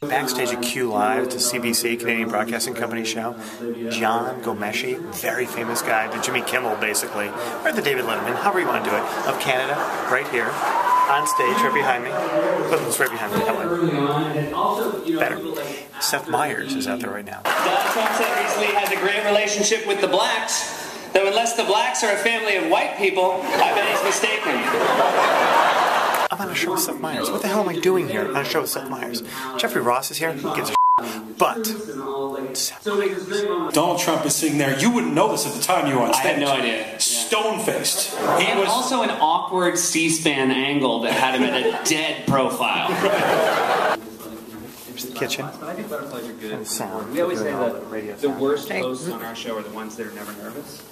Backstage at Q Live, a CBC, Canadian Broadcasting Company show. Jian Ghomeshi, very famous guy, the Jimmy Kimmel basically, or the David Letterman, however you want to do it, of Canada, right here, on stage, right behind me. It's right behind me, way. Better. Seth Meyers is out there right now. Donald Trump said recently has a great relationship with the blacks. Though unless the blacks are a family of white people, I bet he's mistaken. I'm on a show with Seth Meyers. What the hell am I doing here on a show with Seth Meyers? Jeffrey Ross is here. Who gives a shit? But Donald Trump is sitting there. You wouldn't know this at the time you were on I had no idea. Stone faced. He And was. also an awkward C-SPAN angle that had him at a dead profile. Here's the kitchen. I think butterflies are good. And sound. We always say that the radio the sound. worst hosts on our show are the ones that are never nervous.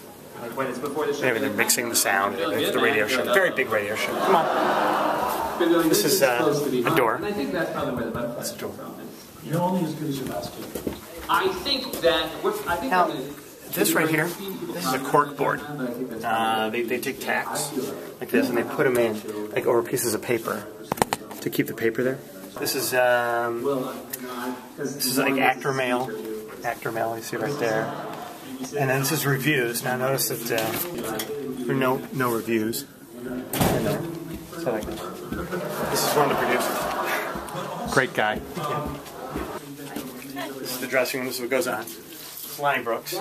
Like when it's before the show. Maybe they're mixing the sound. Oh, it's the radio show. Very big radio show. Come on. This is uh, a door. And I think that's probably where the butterflies a door. come from. You're only as good as your last two. I think that what I think Now, that this right here, this is a cork board. Uh, they, they take tacks like this and they put them in like over pieces of paper to keep the paper there. This is um, this is like actor mail, actor mail. You see right there. And then this is reviews. Now notice that uh, there are no no reviews in there. So like this. This is one of the producers. Great guy. This is the dressing room. This is what goes on. It's Lonnie Brooks.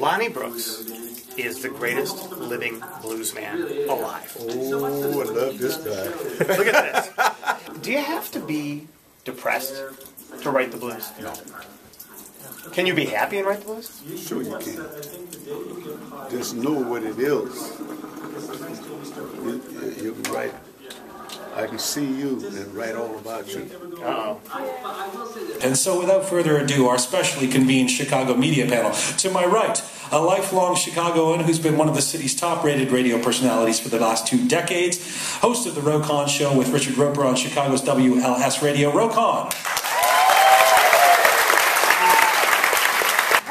Lonnie Brooks is the greatest living blues man alive. Oh, I love this guy. Look at this. Do you have to be depressed to write the blues? No. Can you be happy and write the list? Sure you can. Just know what it is. You, you, you can write. I can see you and write all about you. Uh-oh. And so, without further ado, our specially convened Chicago media panel. To my right, a lifelong Chicagoan who's been one of the city's top rated radio personalities for the last two decades, host of The Roe Conn Show with Richard Roeper on Chicago's WLS Radio. Roe Conn.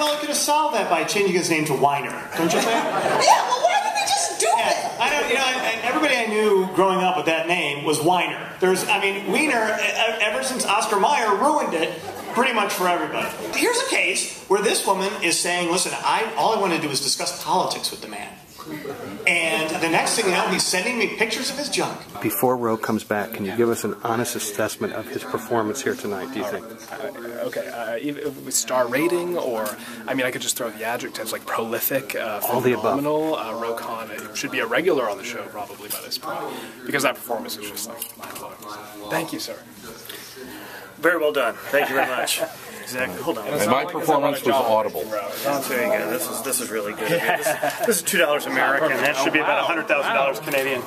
Well, we could have solved that by changing his name to Weiner, don't you think? Yeah, well, why didn't they just do Yeah, it? I don't, you know, and and everybody I knew growing up with that name was Weiner. There's, I mean, Wiener, e- ever since Oscar Mayer ruined it, pretty much for everybody. Here's a case where this woman is saying, listen, I, all I want to do is discuss politics with the man. And the next thing you know, he's sending me pictures of his junk. Before Roe comes back, can you give us an honest assessment of his performance here tonight, do you think? Uh, okay, uh, with star rating, or I mean, I could just throw the adjectives like prolific, uh, All the above. phenomenal. Uh, Roe Conn should be a regular on the show probably by this point because that performance is just like mind blowing. Thank you, sir. Very well done. Thank you very much. Exactly. Hold on. And my performance was audible. route. There you go. This is this is really good. This, this is two dollars American. That should be about hundred thousand dollars Canadian.